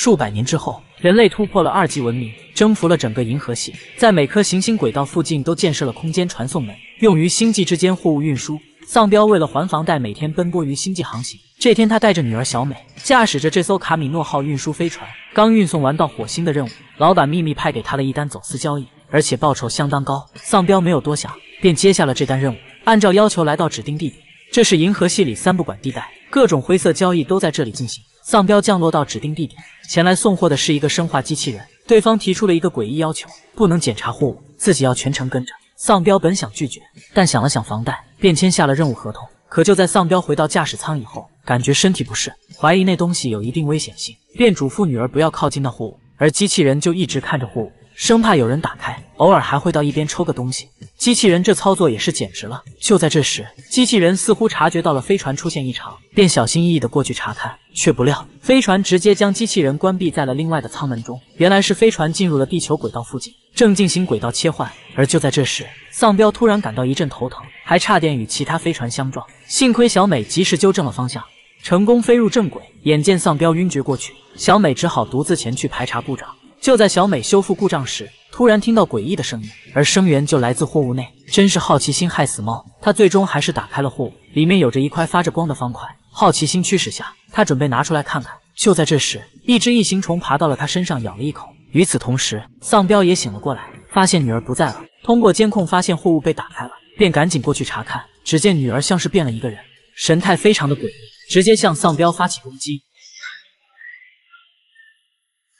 数百年之后，人类突破了二级文明，征服了整个银河系，在每颗行星轨道附近都建设了空间传送门，用于星际之间货物运输。丧彪为了还房贷，每天奔波于星际航行。这天，他带着女儿小美，驾驶着这艘卡米诺号运输飞船，刚运送完到火星的任务，老板秘密派给他了一单走私交易，而且报酬相当高。丧彪没有多想，便接下了这单任务，按照要求来到指定地点。这是银河系里三不管地带，各种灰色交易都在这里进行。丧彪降落到指定地点，前来送货的是一个生化机器人。对方提出了一个诡异要求，不能检查货物，自己要全程跟着。丧彪本想拒绝，但想了想房贷，便签下了任务合同。可就在丧彪回到驾驶舱以后，感觉身体不适，怀疑那东西有一定危险性，便嘱咐女儿不要靠近那货物，而机器人就一直看着货物。生怕有人打开，偶尔还会到一边抽个东西。机器人这操作也是简直了。就在这时，机器人似乎察觉到了飞船出现异常，便小心翼翼地过去查看，却不料飞船直接将机器人关闭在了另外的舱门中。原来是飞船进入了地球轨道附近，正进行轨道切换。而就在这时，丧彪突然感到一阵头疼，还差点与其他飞船相撞。幸亏小美及时纠正了方向，成功飞入正轨。眼见丧彪晕厥过去，小美只好独自前去排查故障。就在小美修复故障时，突然听到诡异的声音，而声源就来自货物内。真是好奇心害死猫！他最终还是打开了货物，里面有着一块发着光的方块。好奇心驱使下，他准备拿出来看看。就在这时，一只异形虫爬到了他身上，咬了一口。与此同时，丧彪也醒了过来，发现女儿不在了。通过监控发现货物被打开了，便赶紧过去查看。只见女儿像是变了一个人，神态非常的诡异，直接向丧彪发起攻击。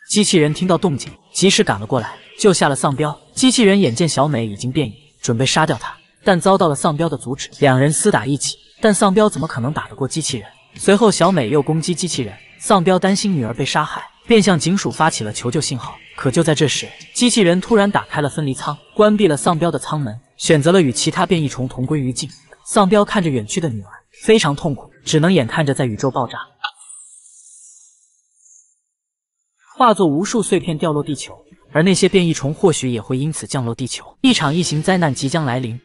机器人听到动静，及时赶了过来，救下了丧彪。机器人眼见小美已经变异，准备杀掉她，但遭到了丧彪的阻止。两人厮打一起，但丧彪怎么可能打得过机器人？随后，小美又攻击机器人。丧彪担心女儿被杀害，便向警署发起了求救信号。可就在这时，机器人突然打开了分离舱，关闭了丧彪的舱门，选择了与其他变异虫同归于尽。丧彪看着远去的女儿，非常痛苦，只能眼看着在宇宙爆炸。化作无数碎片掉落地球，而那些变异虫或许也会因此降落地球。一场异形灾难即将来临。